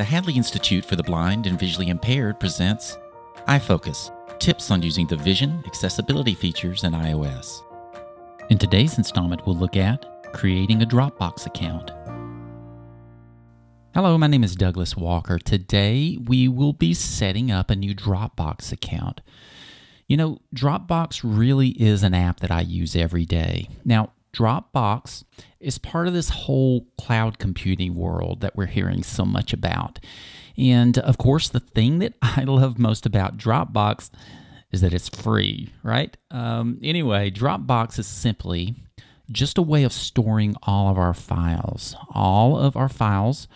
the Hadley Institute for the Blind and Visually Impaired presents iFocus Tips on Using the Vision Accessibility Features in iOS. In today's installment, we'll look at creating a Dropbox account. Hello, my name is Douglas Walker. Today, we will be setting up a new Dropbox account. You know, Dropbox really is an app that I use every day. Now, Dropbox is part of this whole cloud computing world that we're hearing so much about. And of course, the thing that I love most about Dropbox is that it's free, right? Um, anyway, Dropbox is simply just a way of storing all of our files. All of our files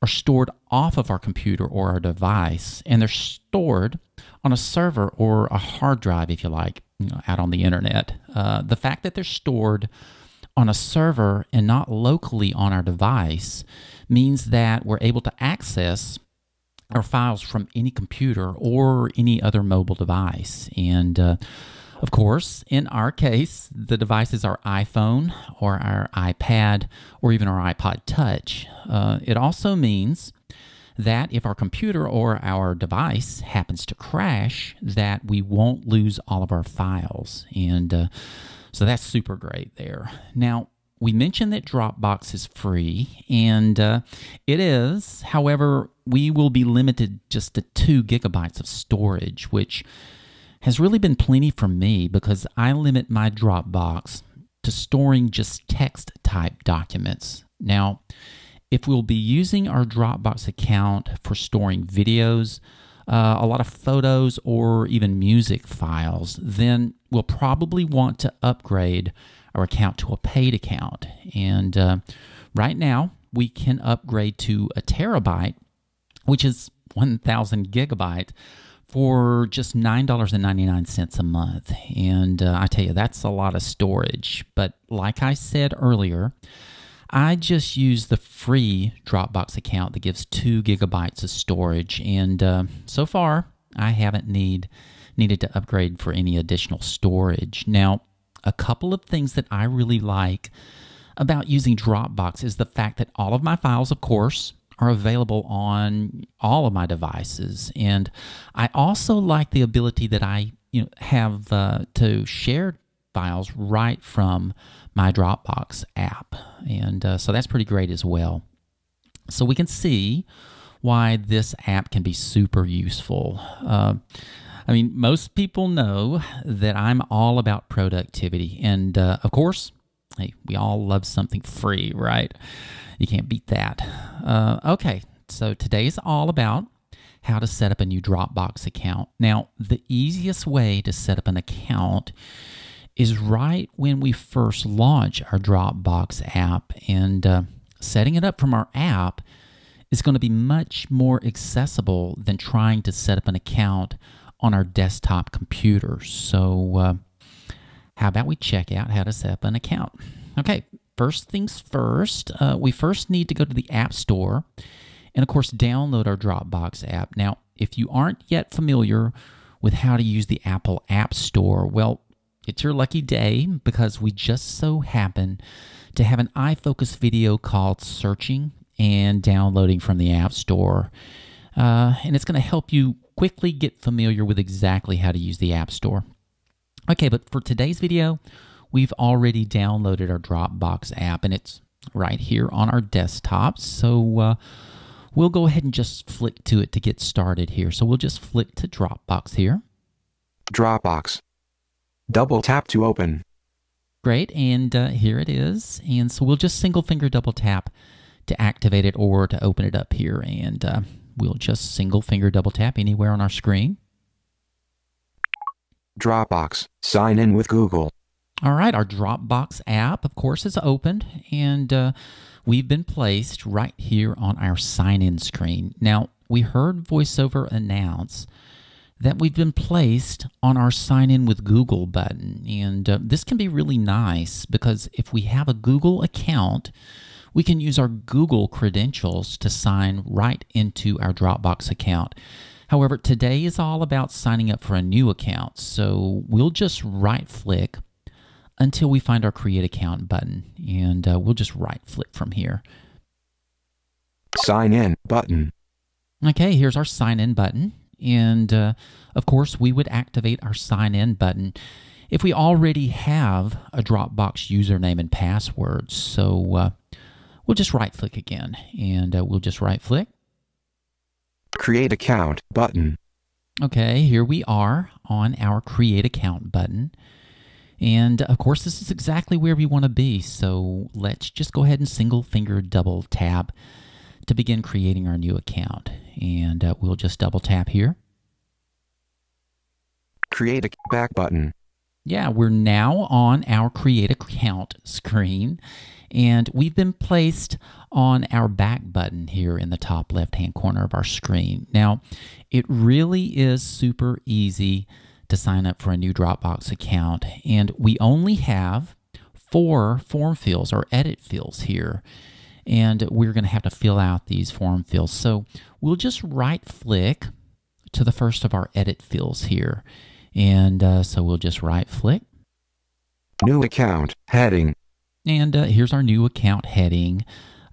are stored off of our computer or our device, and they're stored on a server or a hard drive, if you like, you know, out on the internet. Uh, the fact that they're stored on a server and not locally on our device means that we're able to access our files from any computer or any other mobile device. And uh, of course, in our case, the device is our iPhone or our iPad or even our iPod Touch. Uh, it also means that if our computer or our device happens to crash, that we won't lose all of our files. And uh, so that's super great there. Now, we mentioned that Dropbox is free, and uh, it is. However, we will be limited just to two gigabytes of storage, which has really been plenty for me because I limit my Dropbox to storing just text type documents. Now, if we'll be using our Dropbox account for storing videos, uh, a lot of photos, or even music files, then we'll probably want to upgrade our account to a paid account. And uh, right now, we can upgrade to a terabyte, which is 1,000 gigabyte for just $9.99 a month. And uh, I tell you, that's a lot of storage. But like I said earlier, I just use the free Dropbox account that gives two gigabytes of storage, and uh, so far I haven't need needed to upgrade for any additional storage. Now, a couple of things that I really like about using Dropbox is the fact that all of my files, of course, are available on all of my devices, and I also like the ability that I you know have uh, to share files right from my Dropbox app. And uh, so that's pretty great as well. So we can see why this app can be super useful. Uh, I mean, most people know that I'm all about productivity. And uh, of course, hey, we all love something free, right? You can't beat that. Uh, okay, so today's all about how to set up a new Dropbox account. Now, the easiest way to set up an account is right when we first launch our Dropbox app. And uh, setting it up from our app is going to be much more accessible than trying to set up an account on our desktop computer. So, uh, how about we check out how to set up an account? Okay, first things first, uh, we first need to go to the App Store and, of course, download our Dropbox app. Now, if you aren't yet familiar with how to use the Apple App Store, well, it's your lucky day because we just so happen to have an iFocus video called Searching and Downloading from the App Store. Uh, and it's going to help you quickly get familiar with exactly how to use the App Store. Okay, but for today's video, we've already downloaded our Dropbox app and it's right here on our desktop. So uh, we'll go ahead and just flick to it to get started here. So we'll just flick to Dropbox here. Dropbox. Double tap to open. Great, and uh, here it is. And so we'll just single finger double tap to activate it or to open it up here. And uh, we'll just single finger double tap anywhere on our screen. Dropbox. Sign in with Google. All right, our Dropbox app, of course, is opened, and uh, we've been placed right here on our sign in screen. Now, we heard VoiceOver announce that we've been placed on our sign in with Google button. And uh, this can be really nice because if we have a Google account, we can use our Google credentials to sign right into our Dropbox account. However, today is all about signing up for a new account. So we'll just right flick until we find our create account button. And uh, we'll just right flick from here. Sign in button. Okay, here's our sign in button. And uh, of course, we would activate our sign in button if we already have a Dropbox username and password. So uh, we'll just right click again and uh, we'll just right click. Create account button. Okay, here we are on our create account button. And of course, this is exactly where we want to be. So let's just go ahead and single finger double tap to begin creating our new account. And uh, we'll just double tap here. Create a back button. Yeah, we're now on our create account screen and we've been placed on our back button here in the top left hand corner of our screen. Now, it really is super easy to sign up for a new Dropbox account and we only have four form fields or edit fields here and we're going to have to fill out these form fields. So we'll just right click to the first of our edit fields here and uh, so we'll just right click. New account, heading. And uh, here's our new account heading.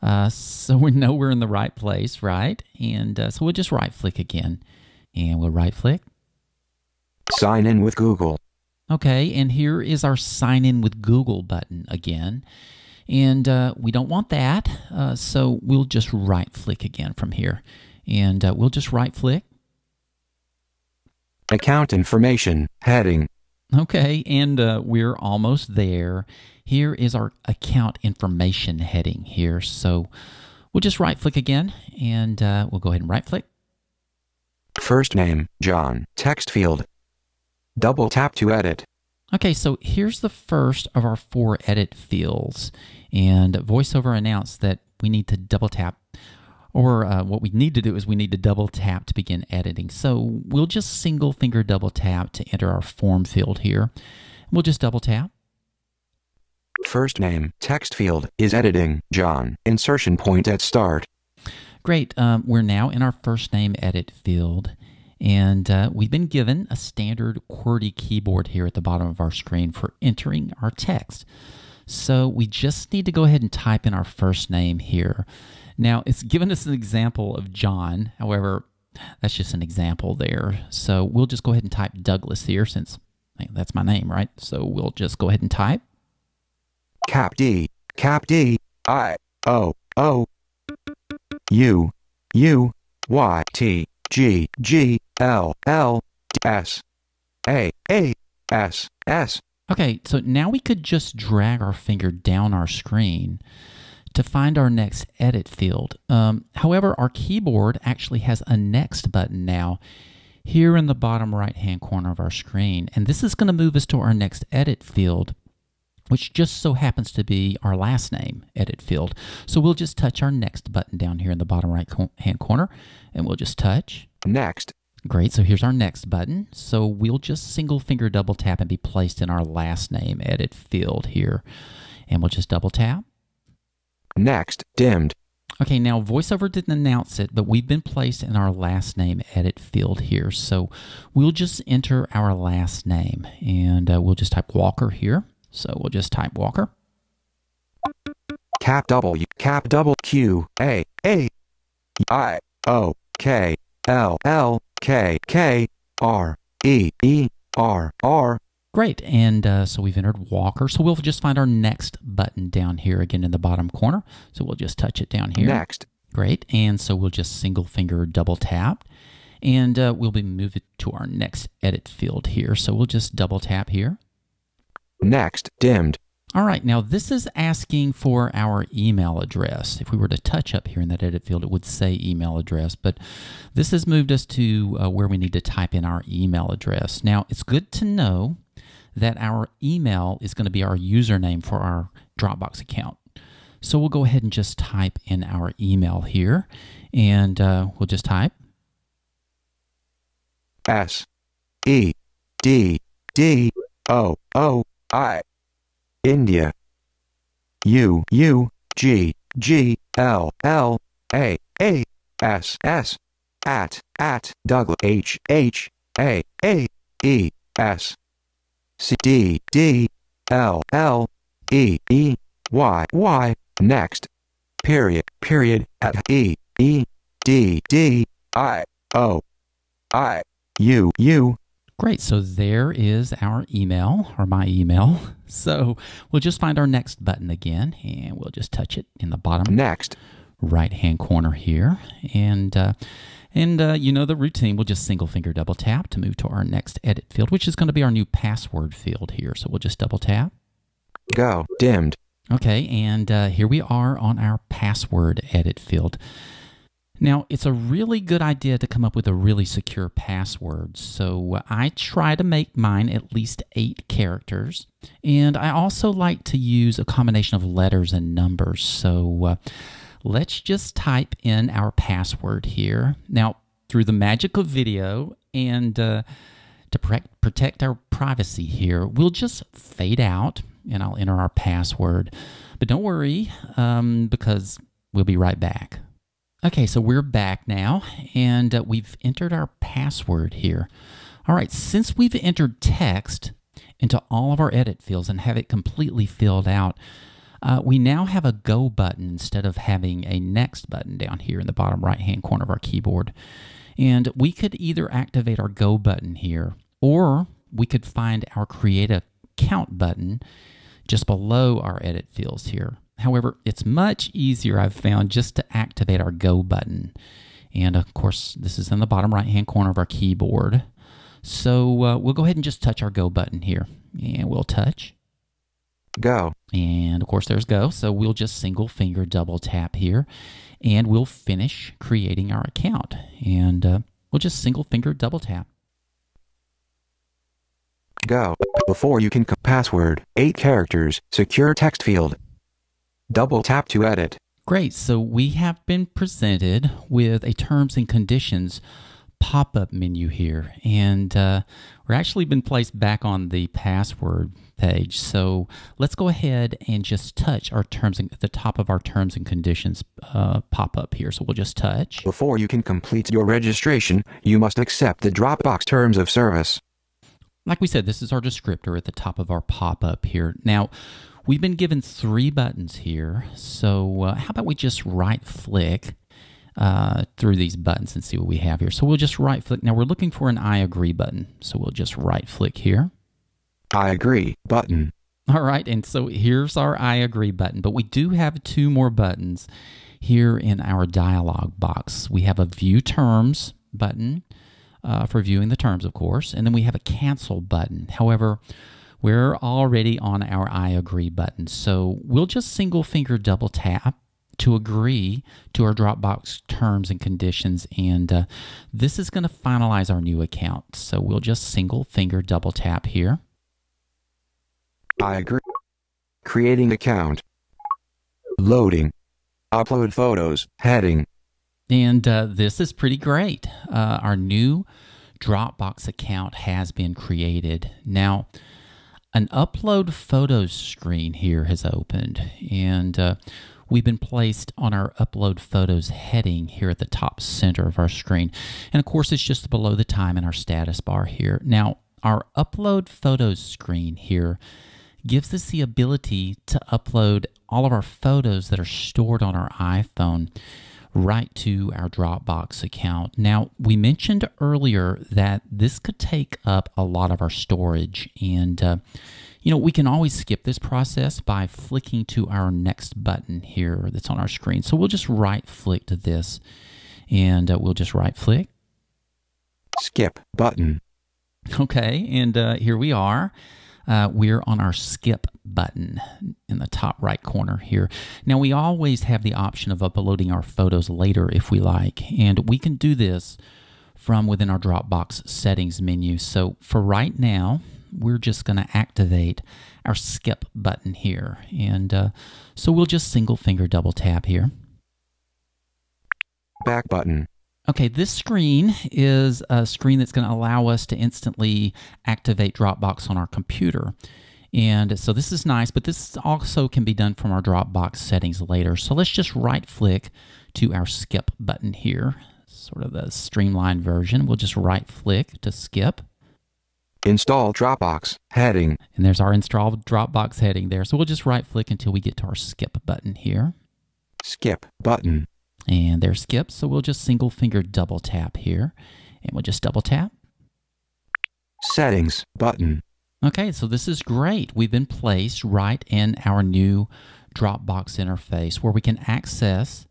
Uh, so we know we're in the right place, right? And uh, so we'll just right click again and we'll right click. Sign in with Google. Okay, and here is our sign in with Google button again. And uh, we don't want that, uh, so we'll just right click again from here. And uh, we'll just right click Account information, heading. Okay, and uh, we're almost there. Here is our account information heading here. So we'll just right click again and uh, we'll go ahead and right click. First name, John. Text field. Double tap to edit. Okay, so here's the first of our four edit fields. And VoiceOver announced that we need to double tap or uh, what we need to do is we need to double tap to begin editing. So we'll just single finger double tap to enter our form field here. We'll just double tap. First name, text field, is editing, John. Insertion point at start. Great. Um, we're now in our first name edit field. And uh, we've been given a standard QWERTY keyboard here at the bottom of our screen for entering our text. So we just need to go ahead and type in our first name here. Now, it's given us an example of John. However, that's just an example there. So we'll just go ahead and type Douglas here since that's my name, right? So we'll just go ahead and type. Cap D, Cap D, I, O, O, U, U, Y, T, G, G, L, L, S, A, A, S, S. Okay, so now we could just drag our finger down our screen to find our next edit field. Um, however, our keyboard actually has a next button now here in the bottom right hand corner of our screen. And this is going to move us to our next edit field, which just so happens to be our last name edit field. So we'll just touch our next button down here in the bottom right hand corner and we'll just touch. Next. Great, so here's our next button. So we'll just single finger double tap and be placed in our last name edit field here. And we'll just double tap. Next, dimmed. Okay, now VoiceOver didn't announce it, but we've been placed in our last name edit field here. So we'll just enter our last name and uh, we'll just type Walker here. So we'll just type Walker. Cap W, cap double Q, A, A, I, O, K, L, L, K, K, R, E, E, R, R, Great, and uh, so we've entered Walker. So we'll just find our next button down here again in the bottom corner. So we'll just touch it down here. Next. Great, and so we'll just single finger double tap. And uh, we'll be moving to our next edit field here. So we'll just double tap here. Next, dimmed. All right, now this is asking for our email address. If we were to touch up here in that edit field, it would say email address, but this has moved us to uh, where we need to type in our email address. Now, it's good to know that our email is going to be our username for our Dropbox account. So we'll go ahead and just type in our email here, and uh, we'll just type S E D D O O I India U U G G L L A A S S at at Douglas H H A A E S C D D L L E E Y Y next period period at E E D D I O I U U. Great. So there is our email or my email. So we'll just find our next button again and we'll just touch it in the bottom Next. right hand corner here. And, uh, and uh, you know the routine, we'll just single finger double tap to move to our next edit field, which is going to be our new password field here. So we'll just double tap. Go. Dimmed. Okay, and uh, here we are on our password edit field. Now, it's a really good idea to come up with a really secure password. So I try to make mine at least eight characters. And I also like to use a combination of letters and numbers. So uh, let's just type in our password here. Now, through the magic of video and uh, to protect our privacy here, we'll just fade out and I'll enter our password. But don't worry, um, because we'll be right back. Okay, so we're back now, and uh, we've entered our password here. All right, since we've entered text into all of our edit fields and have it completely filled out, uh, we now have a go button instead of having a next button down here in the bottom right hand corner of our keyboard. And we could either activate our go button here, or we could find our create account button just below our edit fields here. However, it's much easier, I've found, just to activate our Go button. And of course, this is in the bottom right hand corner of our keyboard. So uh, we'll go ahead and just touch our Go button here. And we'll touch. Go. And of course, there's Go. So we'll just single finger double tap here. And we'll finish creating our account. And uh, we'll just single finger double tap. Go. Before you can password, 8 characters, secure text field. Double tap to edit. Great. So we have been presented with a terms and conditions pop-up menu here and uh, we're actually been placed back on the password page. So let's go ahead and just touch our terms and the top of our terms and conditions uh, pop up here. So we'll just touch. Before you can complete your registration you must accept the dropbox terms of service. Like we said this is our descriptor at the top of our pop-up here. Now We've been given three buttons here, so uh, how about we just right flick uh, through these buttons and see what we have here. So we'll just right flick. Now we're looking for an I agree button, so we'll just right flick here. I agree button. All right, and so here's our I agree button, but we do have two more buttons here in our dialog box. We have a view terms button uh, for viewing the terms, of course, and then we have a cancel button. However, we're already on our I agree button. So we'll just single finger double tap to agree to our Dropbox terms and conditions. And uh, this is going to finalize our new account. So we'll just single finger double tap here. I agree. Creating account. Loading. Upload photos. Heading. And uh, this is pretty great. Uh, our new Dropbox account has been created. Now, an upload photos screen here has opened and uh, we've been placed on our upload photos heading here at the top center of our screen. And of course it's just below the time in our status bar here. Now our upload photos screen here gives us the ability to upload all of our photos that are stored on our iphone right to our Dropbox account. Now, we mentioned earlier that this could take up a lot of our storage, and uh, you know, we can always skip this process by flicking to our next button here that's on our screen. So we'll just right flick to this, and uh, we'll just right flick. Skip button. Okay, and uh, here we are uh, we're on our skip button in the top right corner here. Now we always have the option of uploading our photos later if we like, and we can do this from within our Dropbox settings menu. So for right now, we're just going to activate our skip button here. And uh, so we'll just single finger double tap here. Back button. Okay, this screen is a screen that's going to allow us to instantly activate Dropbox on our computer. And so this is nice, but this also can be done from our Dropbox settings later. So let's just right click to our skip button here, sort of the streamlined version. We'll just right flick to skip. Install Dropbox heading. And there's our install Dropbox heading there. So we'll just right flick until we get to our skip button here. Skip button. And there's skip, so we'll just single finger double tap here. And we'll just double tap. Settings button. Okay, so this is great. We've been placed right in our new Dropbox interface where we can access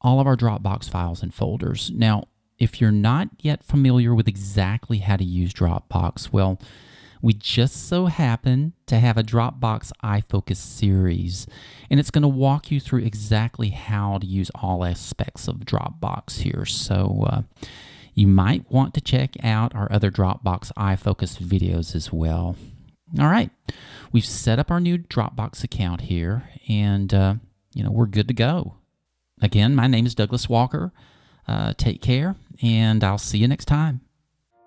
all of our Dropbox files and folders. Now, if you're not yet familiar with exactly how to use Dropbox, well, we just so happen to have a Dropbox iFocus series, and it's going to walk you through exactly how to use all aspects of Dropbox here. So, uh, you might want to check out our other Dropbox iFocus videos as well. All right, we've set up our new Dropbox account here, and uh, you know we're good to go. Again, my name is Douglas Walker. Uh, take care, and I'll see you next time.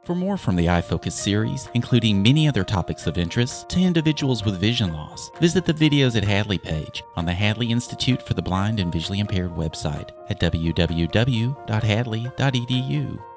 For more from the iFocus series, including many other topics of interest to individuals with vision loss, visit the Videos at Hadley page on the Hadley Institute for the Blind and Visually Impaired website at www.hadley.edu.